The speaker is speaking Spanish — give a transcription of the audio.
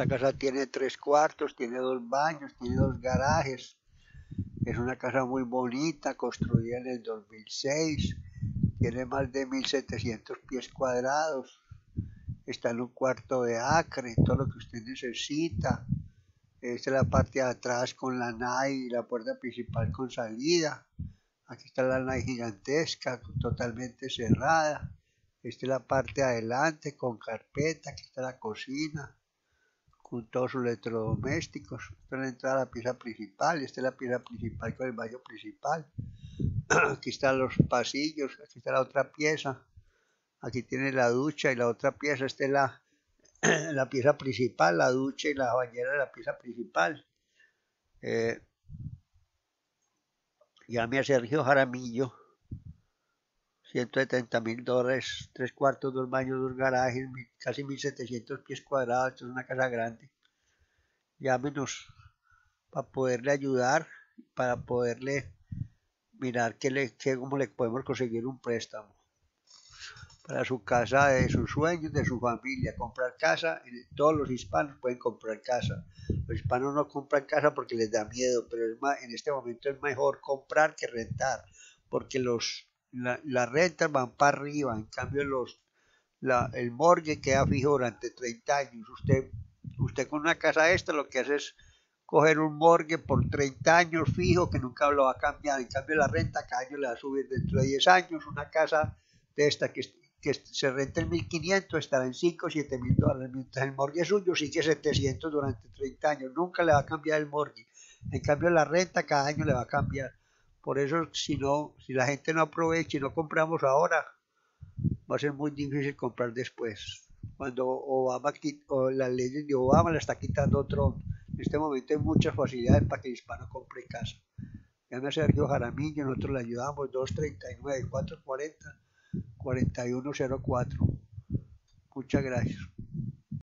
Esta casa tiene tres cuartos, tiene dos baños, tiene dos garajes. Es una casa muy bonita, construida en el 2006. Tiene más de 1700 pies cuadrados. Está en un cuarto de acre, todo lo que usted necesita. Esta es la parte de atrás con la NAI y la puerta principal con salida. Aquí está la NAI gigantesca, totalmente cerrada. Esta es la parte de adelante con carpeta. Aquí está la cocina con todos sus electrodomésticos. Esta es la entrada a la pieza principal. Esta es la pieza principal con el baño principal. Aquí están los pasillos. Aquí está la otra pieza. Aquí tiene la ducha y la otra pieza. Esta es la, la pieza principal, la ducha y la bañera de la pieza principal. Eh, llame a Sergio Jaramillo, 170 mil dólares, tres cuartos, dos baños, dos garajes, casi 1700 pies cuadrados, esto es una casa grande. Llámenos para poderle ayudar, para poderle mirar qué le, qué, cómo le podemos conseguir un préstamo para su casa de sus sueños, de su familia. Comprar casa, todos los hispanos pueden comprar casa. Los hispanos no compran casa porque les da miedo, pero es más, en este momento es mejor comprar que rentar, porque los, las rentas van para arriba, en cambio los, la, el morgue queda fijo durante 30 años. Usted, usted con una casa esta lo que hace es coger un morgue por 30 años fijo que nunca lo va a cambiar. En cambio la renta cada año le va a subir dentro de 10 años. Una casa de esta que que se renta en 1500 estará en 5 o 7 mil dólares, mientras el morgue suyo sigue 700 durante 30 años, nunca le va a cambiar el morgue. En cambio la renta cada año le va a cambiar. Por eso si no, si la gente no aprovecha y no compramos ahora, va a ser muy difícil comprar después. Cuando Obama o las leyes de Obama la está quitando Trump. En este momento hay muchas facilidades para que el hispano compre casa. Llame Sergio Jaramillo, nosotros le ayudamos 239 440 4104. Muchas gracias.